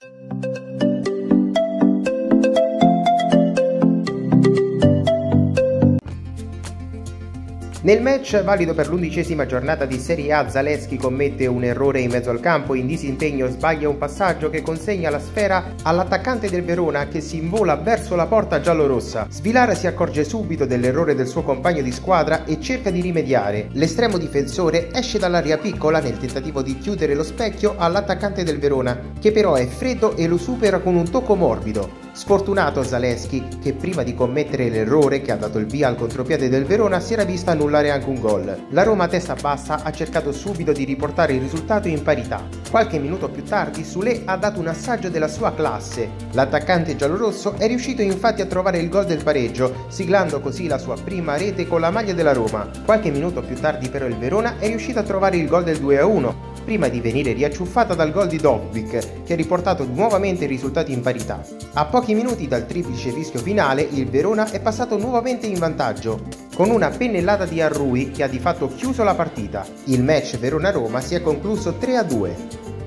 Thank you. Nel match valido per l'undicesima giornata di Serie A Zaleschi commette un errore in mezzo al campo, in disimpegno sbaglia un passaggio che consegna la sfera all'attaccante del Verona che si invola verso la porta giallorossa. Svilara si accorge subito dell'errore del suo compagno di squadra e cerca di rimediare. L'estremo difensore esce dall'area piccola nel tentativo di chiudere lo specchio all'attaccante del Verona, che però è freddo e lo supera con un tocco morbido. Sfortunato Zaleschi, che prima di commettere l'errore che ha dato il via al contropiede del Verona si era vista annullare anche un gol. La Roma a testa bassa ha cercato subito di riportare il risultato in parità. Qualche minuto più tardi Sule ha dato un assaggio della sua classe. L'attaccante giallorosso è riuscito infatti a trovare il gol del pareggio, siglando così la sua prima rete con la maglia della Roma. Qualche minuto più tardi però il Verona è riuscito a trovare il gol del 2-1, prima di venire riacciuffata dal gol di Dovvik, che ha riportato nuovamente i risultati in parità. A pochi minuti dal triplice rischio finale, il Verona è passato nuovamente in vantaggio, con una pennellata di Arrui che ha di fatto chiuso la partita. Il match Verona-Roma si è concluso 3-2.